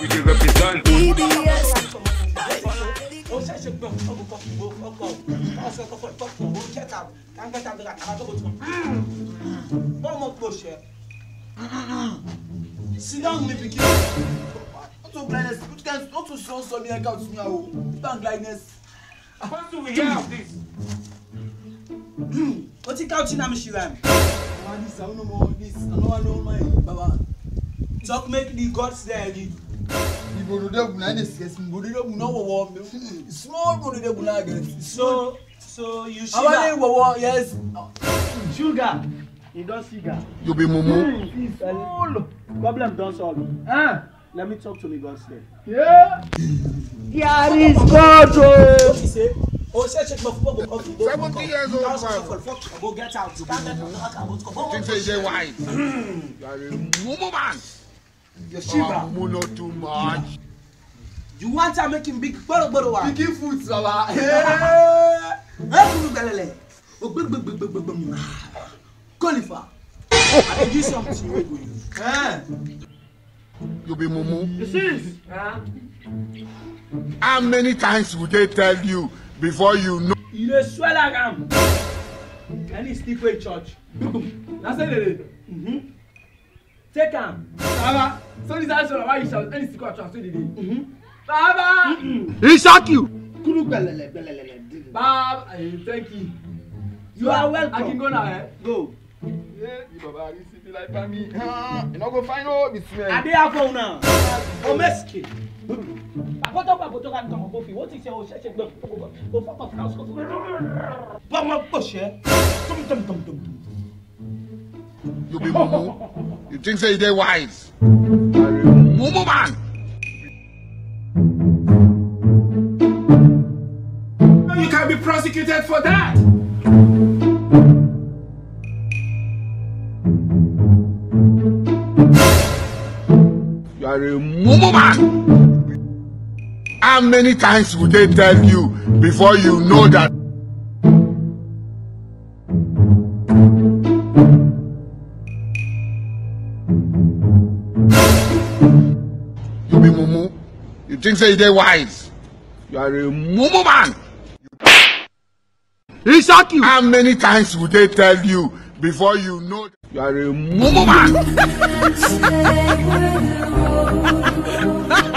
we dey represent. DBS. ó ṣẹ̀ṣẹ̀ gbọ́n ọkọ̀ ọkọ̀ ọ̀sẹ̀ ọkọ̀ ìtọ́kùn owó check out kánkẹ́ta bẹ̀rẹ̀ àtàwọn tó tún. bọ́ọ̀ mọ̀ kúrò ṣẹ́. sit down mi pikin. ó tún blindness ó tún sọ sọ mi ẹ̀ka òtún yà o ban blindness. What do we have this? ó ti káwọ́ tí náà mi ṣe rà mí. àwọn àdìsá ó nà mọ́ this àná wà ló ń mọ ẹ̀ bàbá. talk make the gods there read. Ibododebuna ne siɛ si Ibododebuna wɔwɔ small Ibododebuna gɛ. So so you sugar. Awale wɔwɔ yes. Sugar you don sugar. You be mumu. Hmm, problem don solve. Uh, let me talk to me God sef. Yeah. There is God o. Oh. o ṣe ṣe gbọ fúnpọ̀ bọ̀ kọ́ seventy years old man go get out stand up and talk about kọ́ bọ́ wọ́n. títí ṣe wáyé. woman. Yeshiva. Um, oh, not too much. You want to make him big gbọ́dọ̀ gbọ́dọ̀ wa. Big foot sọ̀rọ̀. Ẹ kúrú gbẹlẹ̀lẹ̀, o gbé gbẹgbẹgbẹgbẹ mi máa. Kọ́lífà, àdéjú sọ̀rọ̀ tí yóò gbòòyò. You be mumu. How many times would they tell you before you know? You dey swear like am. Any stick wey church. Na so dey dey take am baba so this is why you shout any secret transfer today mm-hmm. baba. he shock you. kuru gbẹlẹlẹ gbẹlẹlẹ. baba thank you. you are welcome. i can go now. Eh? go. Baba, you see the like of me. Ah, you no go find all this man. I dey have phone now. Omeski. Àkótó pàkótó ká nǹkan kò fi, ó ti ṣe òṣèṣe gbẹ kó fọ́pọ̀ fún àwọn sọ́kòtò. Bọ́mọ pòṣẹ́, tómtómtómtóm. Yóò bí mú mú. You think say you dey wise? Mumu man. You can be prosecuted for that. You are a mumu man. How many times would they tell you before you know that? You be mumu. You think say you dey wise. You are a mumu man. He shock you. How many times would they tell you before you know you are a mumu man?